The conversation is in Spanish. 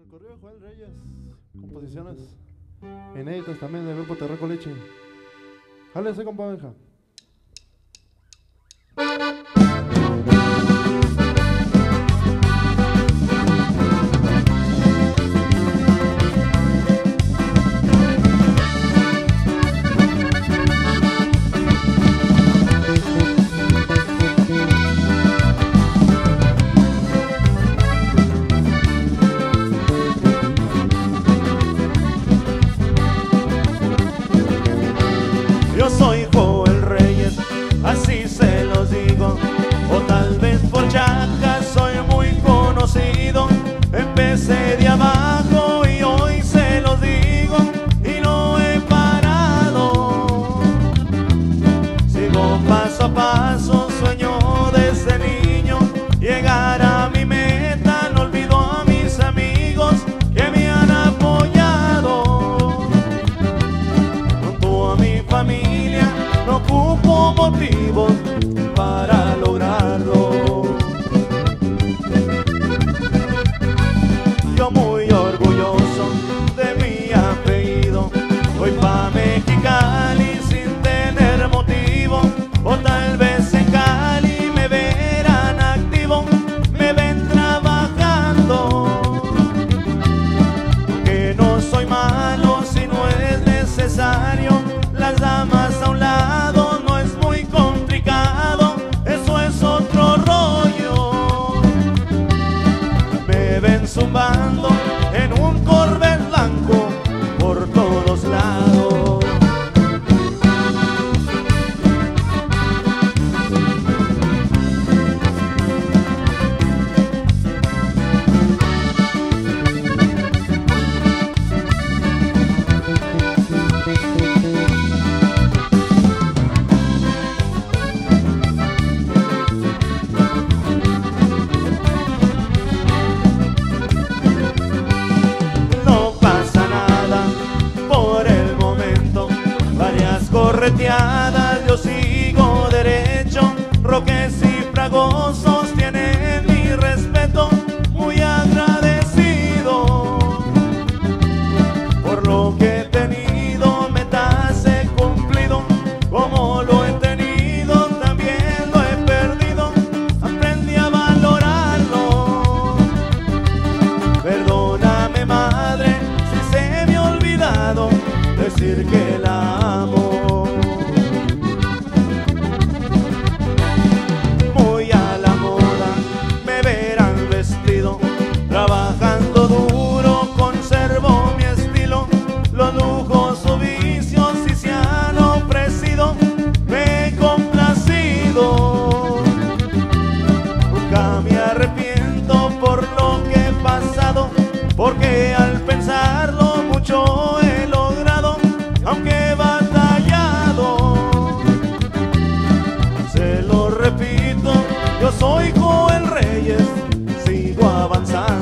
El corrido de Joel Reyes, composiciones inéditas también del grupo Terraco Leche. Jálese, compa Benja. Zumbando en un Corvette blanco Varias correteadas, yo sigo derecho. Roques y fragosos tienen mi respeto, muy agradecido por lo que he tenido. Metas he cumplido, como lo he tenido, también lo he perdido. Aprendí a valorarlo. Perdóname madre si se me ha olvidado decir que la amo. avançant.